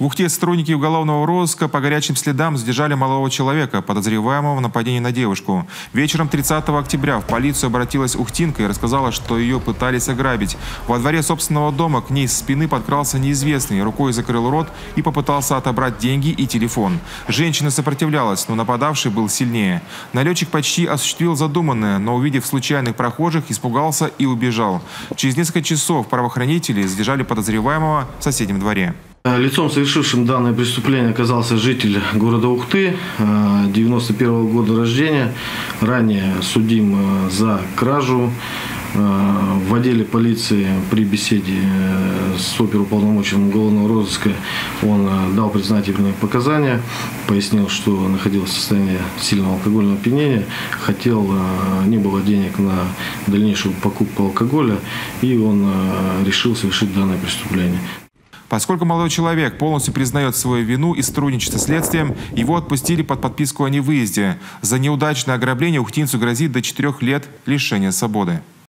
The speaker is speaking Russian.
В Ухте сотрудники уголовного розыска по горячим следам задержали малого человека, подозреваемого в нападении на девушку. Вечером 30 октября в полицию обратилась Ухтинка и рассказала, что ее пытались ограбить. Во дворе собственного дома к ней с спины подкрался неизвестный, рукой закрыл рот и попытался отобрать деньги и телефон. Женщина сопротивлялась, но нападавший был сильнее. Налетчик почти осуществил задуманное, но увидев случайных прохожих, испугался и убежал. Через несколько часов правоохранители задержали подозреваемого в соседнем дворе. Э, лицом, совершившим данное преступление, оказался житель города Ухты, 91 -го года рождения, ранее судим э, за кражу. Э, в отделе полиции при беседе с оперуполномоченным уголовного розыска он дал признательные показания, пояснил, что находился в состоянии сильного алкогольного опьянения, хотел, не было денег на дальнейшую покупку алкоголя, и он решил совершить данное преступление. Поскольку молодой человек полностью признает свою вину и сотрудничество с следствием, его отпустили под подписку о невыезде. За неудачное ограбление ухтинцу грозит до четырех лет лишения свободы.